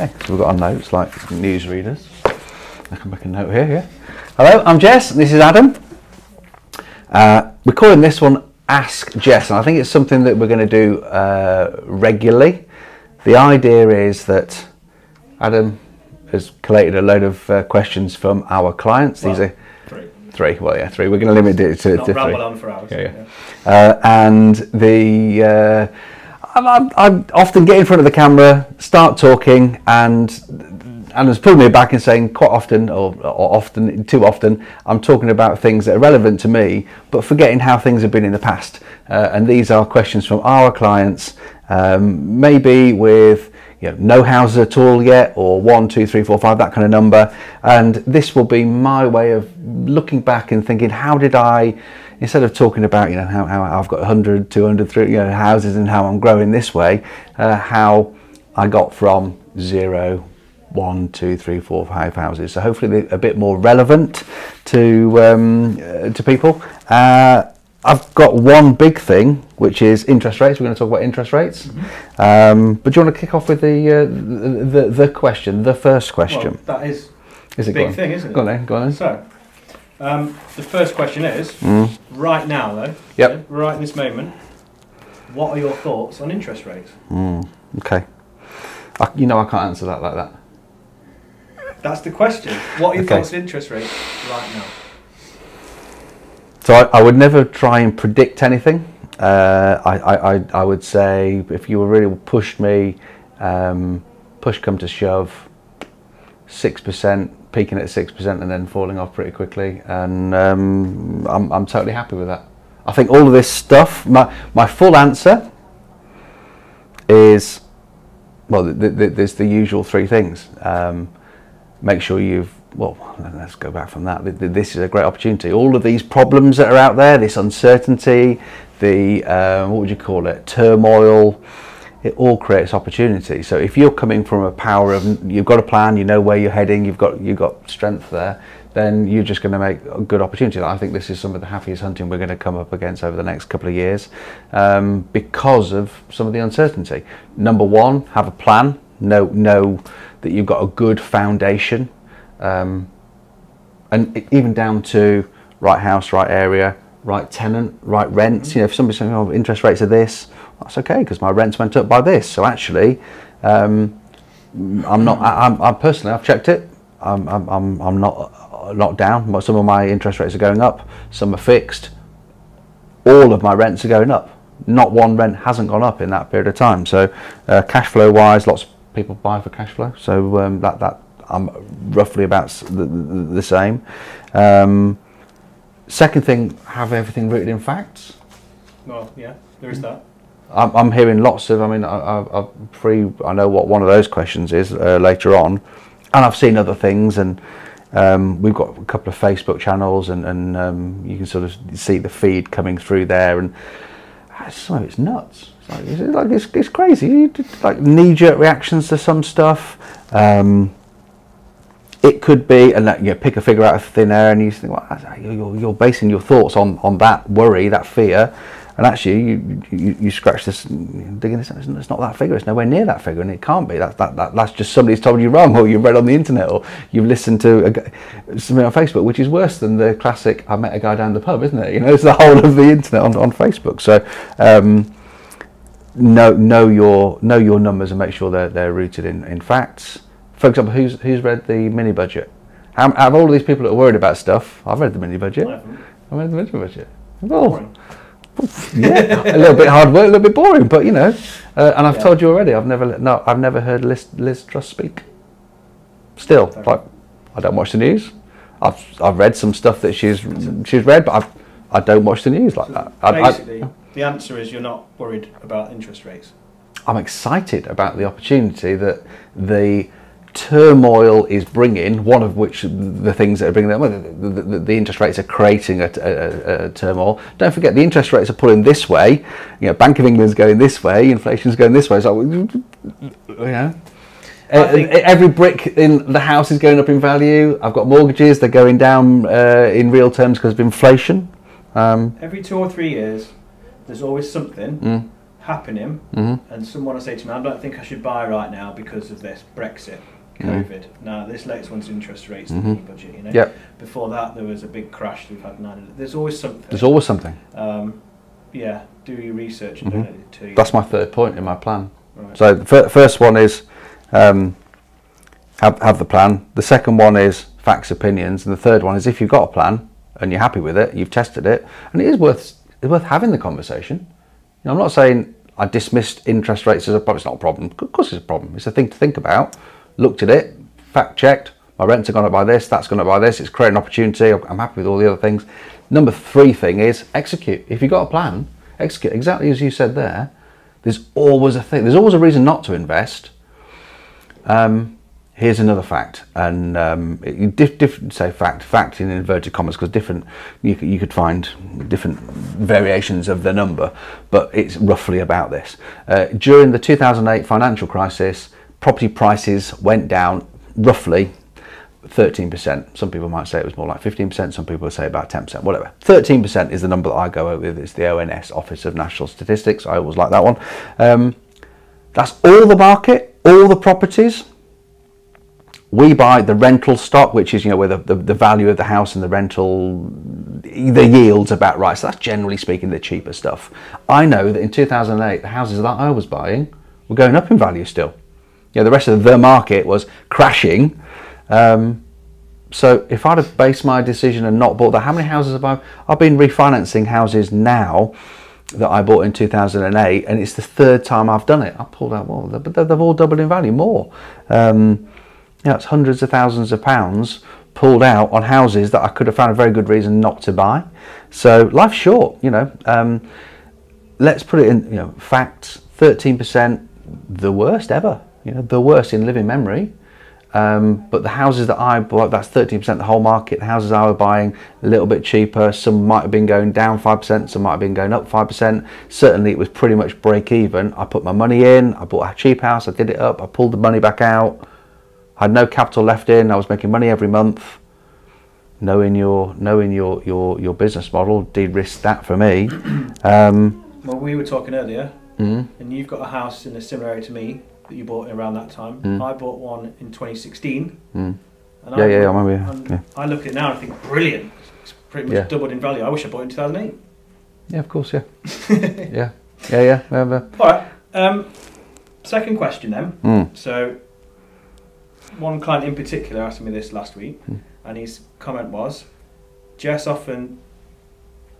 Okay, so we've got our notes like newsreaders. I can make a note here, yeah. Hello, I'm Jess, this is Adam. Uh, we're calling this one Ask Jess, and I think it's something that we're going to do uh, regularly. The idea is that Adam has collated a load of uh, questions from our clients. These Well, are Three. three, well, yeah, three. We're going to limit it to, Not to ramble three. on for hours. Yeah, yeah. Uh, and the uh, I, I, often get in front of the camera, start talking, and and it's pulling me back and saying quite often, or, or often, too often, I'm talking about things that are relevant to me, but forgetting how things have been in the past. Uh, and these are questions from our clients, um, maybe with you know, no houses at all yet, or one, two, three, four, five, that kind of number. And this will be my way of looking back and thinking, how did I, instead of talking about, you know, how, how I've got 100, 200, three, you know, houses and how I'm growing this way, uh, how I got from zero, one, two, three, four, five houses. So hopefully they're a bit more relevant to um, uh, to people. Uh, I've got one big thing, which is interest rates. We're going to talk about interest rates. Um, but do you want to kick off with the, uh, the, the the question, the first question? Well, that is is a it big thing, isn't it? Go on then. Go on then. So, um, the first question is Mm. right now, though. Yep. Right in this moment, what are your thoughts on interest rates? Mm, okay. I, you know I can't answer that like that. That's the question. What are your Okay. thoughts on interest rates right now? So I, I would never try and predict anything. Uh, I, I, I, I would say if you were really pushed me, um, push come to shove, six percent, peaking at six percent, and then falling off pretty quickly, and um, I'm, I'm totally happy with that. I think all of this stuff. My my full answer is well, th- th- there's the usual three things. Um, make sure you've well let's go back from that Th- th- this is a great opportunity all of these problems that are out there this uncertainty the um, what would you call it turmoil it all creates opportunity. So if you're coming from a power of you've got a plan you know where you're heading you've got you've got strength there then you're just going to make a good opportunity. I think this is some of the happiest hunting we're going to come up against over the next couple of years um, because of some of the uncertainty. Number one have a plan. Know know that you've got a good foundation um, and even down to right house, right area, right tenant, right rents. You know, if somebody's saying, "Oh, interest rates are this," that's okay because my rents went up by this. So actually, um, I'm not. I, I'm, I'm personally, I've checked it. I'm, I'm, I'm, not uh, not down. But some of my interest rates are going up. Some are fixed. All of my rents are going up. Not one rent hasn't gone up in that period of time. So, uh, cash flow wise, lots of people buy for cash flow. So um, that that I'm roughly about the, the, the same. Um, second thing, have everything rooted in facts. Well, yeah, there is that. I'm, I'm hearing lots of. I mean, I, I, free. I know what one of those questions is uh, later on, and I've seen other things, and um, we've got a couple of Facebook channels, and, and um, you can sort of see the feed coming through there, and ah, some of it's nuts. It's like it's, like, it's, it's crazy. Like knee-jerk reactions to some stuff. Um, it could be, and you know, pick a figure out of thin air, and you think, well, you're, you're basing your thoughts on, on that worry, that fear, and actually you, you, you scratch this, digging this, it's not that figure, it's nowhere near that figure, and it can't be. That, that, that, that's just somebody's told you wrong, or you've read on the internet, or you've listened to a, something on Facebook, which is worse than the classic, I met a guy down the pub, isn't it? You know, it's the whole of the internet on, on Facebook. So, um, know know your know your numbers and make sure they're they're rooted in, in facts. For example, who's who's read the mini budget? How, out of all of these people that are worried about stuff, I've read the mini budget. I. I read the mini budget. Boring. yeah, a little bit hard work, a little bit boring, but you know. Uh, and I've Yeah. told you already, I've never no, I've never heard Liz, Liz Truss speak. Still, like, I don't watch the news. I've I've read some stuff that she's she's read, but I've, I don't watch the news like that. I, I- the answer is you're not worried about interest rates. I'm excited about the opportunity that the turmoil is bringing. One of which the things that are bringing them, well, the, the, the, interest rates are creating a, a, a turmoil. Don't forget the interest rates are pulling this way. You know, Bank of England's going this way, inflation's going this way. So you know. Every brick in the house is going up in value. I've got mortgages; they're going down uh, in real terms because of inflation. Um, Every two or three years, there's always something mm, happening, Mm-hmm. and someone will say to me, I don't think I should buy right now because of this Brexit, COVID. Now, this latest one's interest rates, Mhm. the budget, you know. Yep. Before that, there was a big crash. We've had nine. There's always something. There's always something. um, yeah, do your research and don't let it to you. That's my third point in my plan. right. So the fir- first one is um, have have the plan. The second one is facts, opinions, and the third one is if you've got a plan and you're happy with it, you've tested it, and it is worth it's worth having the conversation. You know, I'm not saying I dismissed interest rates as a problem. It's not a problem. Of course, it's a problem. It's a thing to think about. Looked at it, fact checked. My rents are gone up by this. That's gone up by this. It's creating an opportunity. I'm happy with all the other things. Number three thing is execute. If you've got a plan, execute exactly as you said there. There's always a thing. There's always a reason not to invest. Um, here's another fact, and um, diff, diff, say fact, fact in inverted commas, because different you, you could find different variations of the number, but it's roughly about this. Uh, during the 2008 financial crisis, property prices went down roughly 13%. Some people might say it was more like 15%, some people say about 10%, whatever. 13% is the number that I go with. It's the ONS, Office of National Statistics. I always like that one. Um, that's all the market, all the properties. We buy the rental stock, which is you know where the, the, the value of the house and the rental, the yield's are about right. So that's generally speaking the cheaper stuff. I know that in 2008, the houses that I was buying were going up in value still. Know, the rest of the market was crashing. Um, so if I'd have based my decision and not bought that, how many houses have I? I've been refinancing houses now that I bought in 2008, and it's the third time I've done it. I pulled out well, but they've all doubled in value more. Um, it's hundreds of thousands of pounds pulled out on houses that I could have found a very good reason not to buy. So life's short, you know. Um, let's put it in, you know, facts. Thirteen percent, the worst ever. You know, the worst in living memory. Um, but the houses that I bought, that's 13% the whole market. The houses I was buying a little bit cheaper. Some might have been going down 5%, some might have been going up 5%. Certainly it was pretty much break even. I put my money in, I bought a cheap house, I did it up, I pulled the money back out. I had no capital left in, I was making money every month. Knowing your knowing your, your, your business model de-risked that for me. Um, Well, we were talking earlier, mm, and you've got a house in a similar area to me that you bought around that time. Mm. I bought one in 2016. mm. And Yeah, yeah, I remember, yeah, yeah. I look at it now and I think, brilliant. It's pretty much Yeah. doubled in value. I wish I bought it in 2008. Yeah, of course, yeah. yeah, yeah, yeah. Remember. All right. Um, second question then. Mm, So, one client in particular asked me this last week, Hmm. and his comment was, Jess often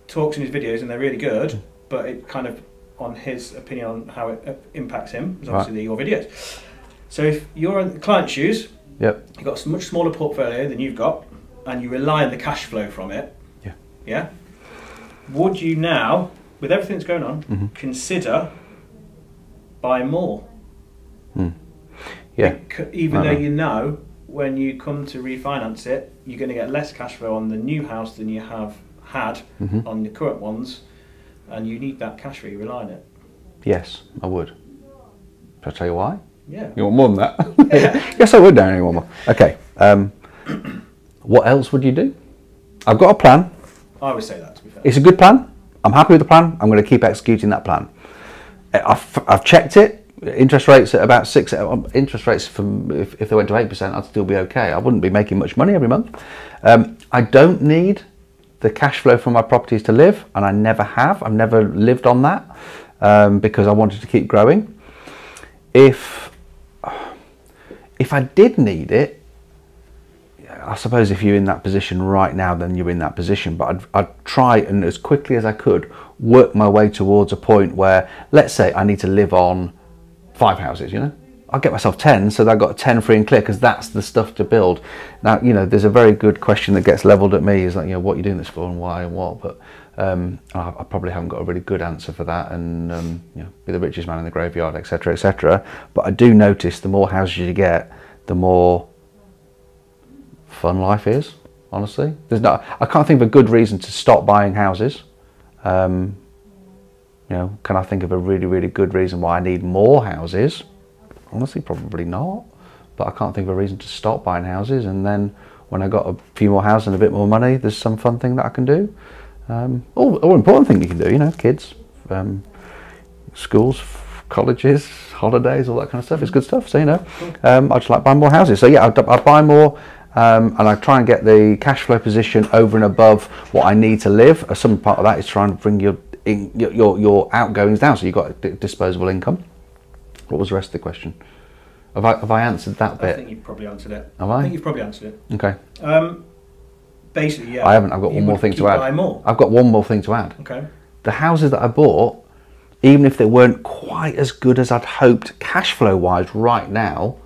talks in his videos, and they're really good, Hmm. but it kind of on his opinion on how it uh, impacts him Right. obviously your videos. So, if you're in the client's shoes, Yep. you've got a much smaller portfolio than you've got, and you rely on the cash flow from it. Yeah. Yeah. Would you now, with everything that's going on, Mhm. consider buying more? Mm. Yeah. Bec- even though know. you know when you come to refinance it, you're going to get less cash flow on the new house than you have had Mhm. on the current ones, and you need that cash flow. You rely on it. Yes, I would. Shall I tell you why? Yeah. You want more than that? yes, I would, Darren. You want more? Okay. Um, what else would you do? I've got a plan. I would say that to be fair. It's a good plan. I'm happy with the plan. I'm going to keep executing that plan. I've, I've checked it. Interest rates at about six. uh, Interest rates from if, if they went to eight percent, I'd still be okay. I wouldn't be making much money every month. Um, I don't need the cash flow from my properties to live, and I never have. I've never lived on that um, because I wanted to keep growing. If if I did need it, I suppose if you're in that position right now, then you're in that position. But I'd, I'd try and as quickly as I could work my way towards a point where, let's say, I need to live on five houses. You know, I'll get myself ten, so that I've got ten free and clear because that's the stuff to build. Now, you know, there's a very good question that gets levelled at me: is like, you know, what are you doing this for and why and what? But um, I, I probably haven't got a really good answer for that, and um, you know, be the richest man in the graveyard, etc., etc. But I do notice the more houses you get, the more fun life is. Honestly, there's no. I can't think of a good reason to stop buying houses. Um, you know, can I think of a really, really good reason why I need more houses? Honestly, probably not. But I can't think of a reason to stop buying houses. And then when I got a few more houses and a bit more money, there's some fun thing that I can do. Um, or, or important thing you can do, you know, kids. Um, schools, colleges, holidays, all that kind of stuff. It's good stuff. So you know, um, I just like buying more houses. So yeah, I, I buy more. Um, and I try and get the cash flow position over and above what I need to live. Some part of that is trying to bring your in, your, your your outgoings down, so you've got disposable income. What was the rest of the question? Have I have I answered that bit? I think you've probably answered it. Have I? I think you've probably answered it. Okay, Um, basically, yeah. I haven't. I've got one more thing to add. more. I've got one more thing to add. Okay. the houses that I bought, even if they weren't quite as good as I'd hoped cash flow wise right now,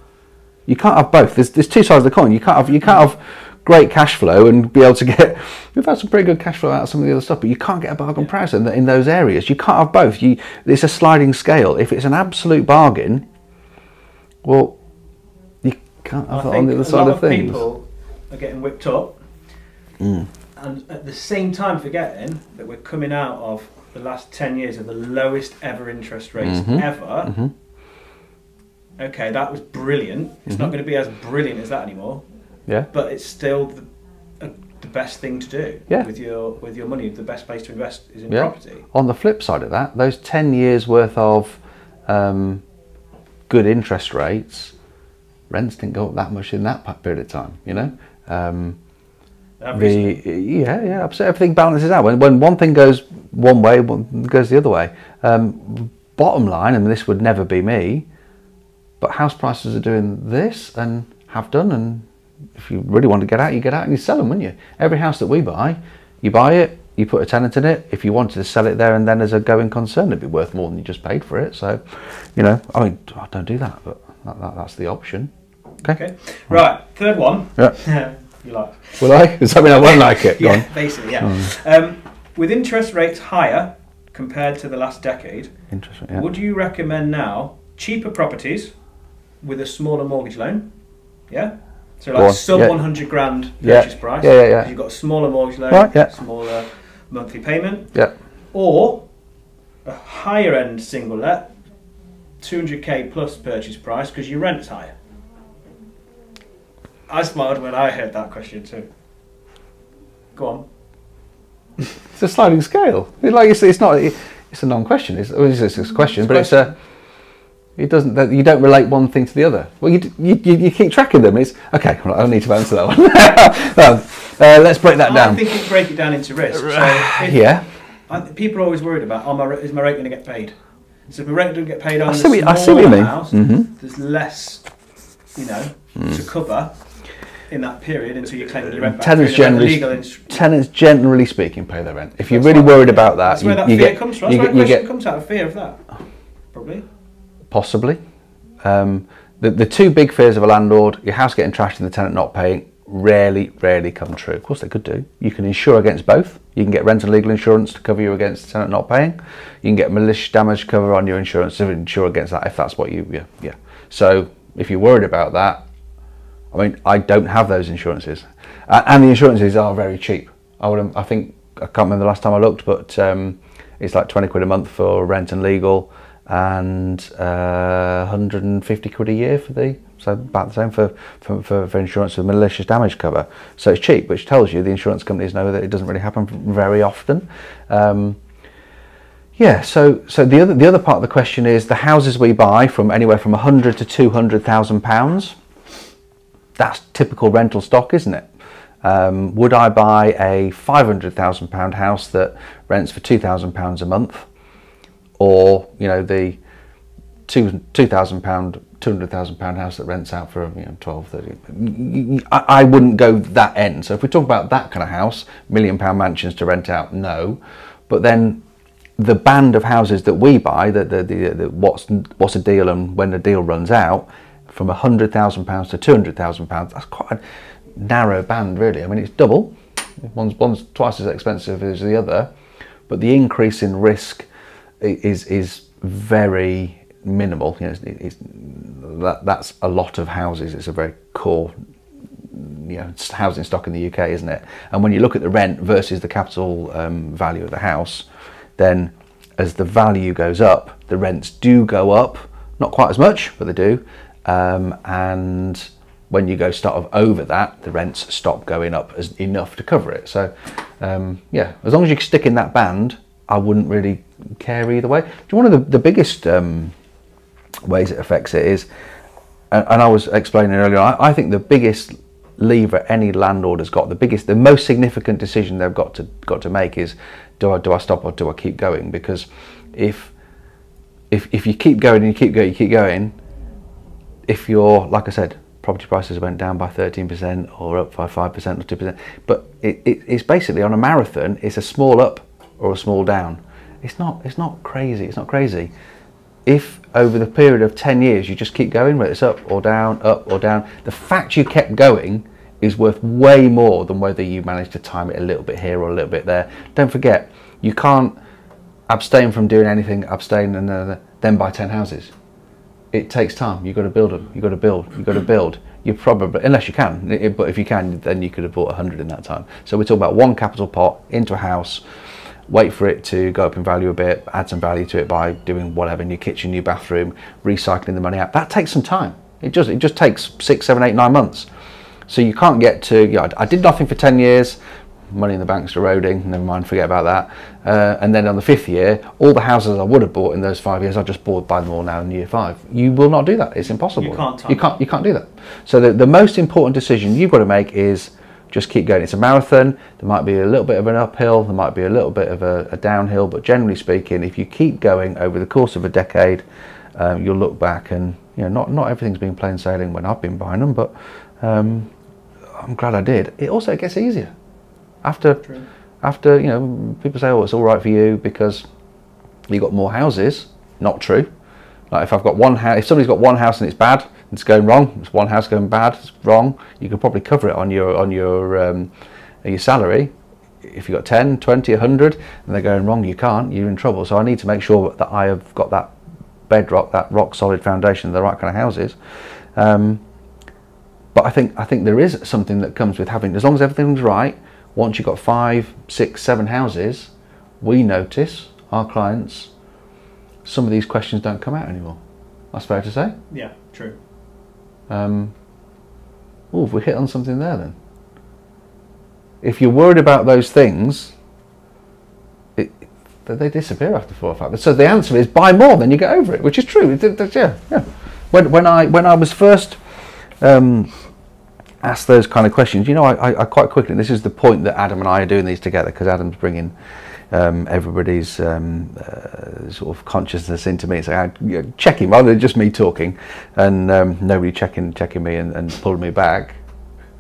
you can't have both. There's, there's two sides of the coin. You can't have you can't have great cash flow and be able to get. We've had some pretty good cash flow out of some of the other stuff, but you can't get a bargain price in, in those areas. You can't have both. You it's a sliding scale. If it's an absolute bargain, well, you can't have I it on the other side of of things. Mm. people are getting whipped up, and at the same time forgetting that we're coming out of the last ten years of the lowest ever interest rates Mhm. ever. Mhm. Okay, that was brilliant. It's Mm-hmm. not going to be as brilliant as that anymore, Yeah. but it's still the, uh, the best thing to do Yeah. with your with your money. The best place to invest is in Yeah. property. On the flip side of that, those 10 years worth of um, good interest rates, rents didn't go up that much in that period of time, you know? Um, the, yeah, yeah, absolutely. Everything balances out. When, when one thing goes one way, one goes the other way. Um, bottom line, and this would never be me, but house prices are doing this and have done. And if you really want to get out, you get out and you sell them, wouldn't you? Every house that we buy, you buy it, you put a tenant in it. If you wanted to sell it there and then as a going concern, it'd be worth more than you just paid for it. So, you know, I mean, I don't do that, but that, that, that's the option. Okay. Okay. Right. Third one. Yeah. you like. Will I? Does that mean I won't like it? Go Yeah, on. Basically, yeah. Um, with interest rates higher compared to the last decade, Interesting. Yeah. would you recommend now cheaper properties with a smaller mortgage loan? Yeah. So like sub yeah. 100 grand Yeah. purchase price. Yeah, yeah, yeah. You've got a smaller mortgage loan, Right, yeah. smaller monthly payment, Yeah. or a higher end single let, 200k plus purchase price because your rent's higher. I smiled when I heard that question too. Go on. It's a sliding scale. Like you say, it's not. It's a non-question. It's, it's a question, but it's a. It doesn't. that- You don't relate one thing to the other. Well, you you, you, you keep track of them. It's okay. Right, I don't need to answer that one. um, uh, let's break that I down. think you break it down into risk. So if, yeah. I, people are always worried about, oh, my, is my rate going to get paid? So if my rate doesn't get paid on I the see what you- I see what you smaller mean. house, Mhm. there's less, you know, Hmm. to cover in that period until you claim your rent back. Tenants through generally, legal tenants generally speaking pay their rent. If you're That's really why- worried about that, That's where that you fear get comes from. you That's get where you get comes out of fear of that. Probably. Possibly. Um, the, the two big fears of a landlord, your house getting trashed and the tenant not paying, rarely, rarely come true. Of course, they could do. You can insure against both. You can get rent and legal insurance to cover you against the tenant not paying. You can get malicious damage cover on your insurance to insure against that if that's what you, yeah. yeah. So if you're worried about that, I mean, I don't have those insurances. Uh, and the insurances are very cheap. I would, I think, I can't remember the last time I looked, but um, it's like 20 quid a month for rent and legal and uh, 150 quid a year for the so about the same for, for, for, for insurance with malicious damage cover. So it's cheap which tells you the insurance companies know that it doesn't really happen very often. Um, yeah so so the other the other part of the question is the houses we buy from anywhere from 100 to 200,000 pounds. That's typical rental stock isn't it? Um, would I buy a 500,000 pound house that rents for 2,000 pounds a month or you know the two two thousand pound two hundred thousand pound house that rents out for you know 12 30 I, I wouldn't go that end. So if we talk about that kind of house million pound mansions to rent out no. But then the band of houses that we buy the, the, the, the what's what's a deal and when the deal runs out from a hundred thousand pounds to two hundred thousand pounds that's quite a narrow band really. I mean it's double. One's one's twice as expensive as the other. But the increase in risk is is very minimal. You know, it's, it's, that that's a lot of houses. It's a very core, you know, housing stock in the UK, isn't it? And when you look at the rent versus the capital um, value of the house, then as the value goes up, the rents do go up. Not quite as much, but they do. Um, and when you go start of over that, the rents stop going up as enough to cover it. So, um, yeah, as long as you stick in that band, I wouldn't really care either way. One of the, the biggest um, ways it affects it is, and, and I was explaining earlier, I, I think the biggest lever any landlord has got, the biggest, the most significant decision they've got to got to make is, do I do I stop or do I keep going? Because if if if you keep going and you keep going, you keep going, if you're like I said, property prices went down by 13% or up by 5% or 2%, but it, it, it's basically on a marathon, it's a small up or a small down. It's not, it's not crazy, it's not crazy. If over the period of 10 years you just keep going, whether it's up or down, up or down, the fact you kept going is worth way more than whether you managed to time it a little bit here or a little bit there. Don't forget, you can't abstain from doing anything, abstain and uh, then buy 10 houses it takes time. You've got to build them. You've got to build. You've got to build. You probably, unless you can, but if you can, then you could have bought 100 in that time. So we're talking about one capital pot into a house, wait for it to go up in value a bit, add some value to it by doing whatever, new kitchen, new bathroom, recycling the money out. That takes some time. It just, it just takes six, seven, eight, nine months. So you can't get to, you know, I did nothing for 10 years, money in the bank's eroding, never mind, forget about that. Uh, and then on the fifth year, all the houses I would have bought in those five years, I just bought buy them all now in year five. You will not do that. It's impossible. You can't. You can't. You can't do that. So the, the most important decision you've got to make is just keep going. It's a marathon. There might be a little bit of an uphill. There might be a little bit of a, a downhill. But generally speaking, if you keep going over the course of a decade, um, you'll look back and you know not not everything's been plain sailing when I've been buying them, but um, I'm glad I did. It also gets easier after, True. after you know, people say, "Oh, it's all right for you because you got more houses." Not true. Like if I've got one house, if somebody's got one house and it's bad, it's going wrong. It's one house going bad, it's wrong. You can probably cover it on your on your um, your salary. If you've got 10, 20, 100 and they're going wrong, you can't, you're in trouble. So I need to make sure that I have got that bedrock, that rock solid foundation, the right kind of houses. Um, but I think I think there is something that comes with having, as long as everything's right, once you've got five, six, seven houses, we notice, our clients, some of these questions don't come out anymore. That's fair to say? Yeah. Um, oh, we hit on something there then. If you're worried about those things, it, they disappear after four or five. So the answer is buy more, then you get over it, which is true. Yeah, yeah. When, when I when I was first um, ask those kind of questions, you know, I, I, quite quickly, this is the point that Adam and I are doing these together because Adam's bringing um, everybody's um, uh, sort of consciousness into me. So I you know, checking rather than just me talking and um, nobody checking checking me and, and pulling me back.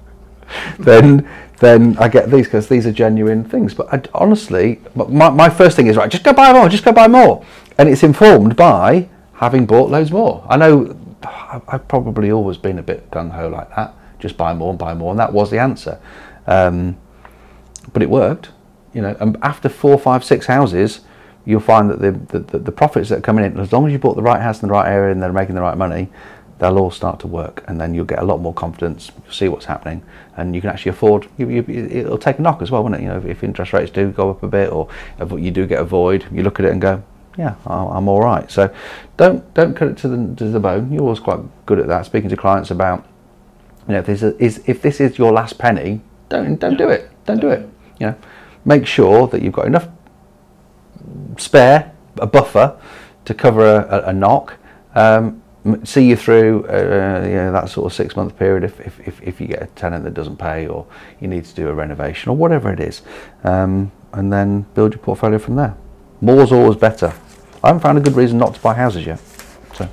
then then I get these because these are genuine things. But I, honestly, my, my first thing is right. Just go buy more. Just go buy more, and it's informed by having bought loads more. I know I've probably always been a bit gung ho like that just buy more and buy more, and that was the answer. Um, but it worked, you know. And after four, five, six houses, you'll find that the, the, the profits that are coming in, as long as you bought the right house in the right area and they're making the right money, they'll all start to work, and then you'll get a lot more confidence. You'll see what's happening, and you can actually afford. You, you, it'll take a knock as well, won't it? You know, if, if interest rates do go up a bit, or if you do get a void, you look at it and go, yeah, I'm all right. So don't don't cut it to the to the bone. You're always quite good at that. Speaking to clients about you know, if this is if this is your last penny, don't don't do it. Don't do it. You know, make sure that you've got enough spare, a buffer, to cover a, a knock. Um, see you through uh, you know, that sort of six month period if, if, if, if, you get a tenant that doesn't pay or you need to do a renovation or whatever it is. Um, and then build your portfolio from there. More's always better. I haven't found a good reason not to buy houses yet so.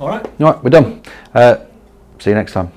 All right. All right we're done. Uh, see you next time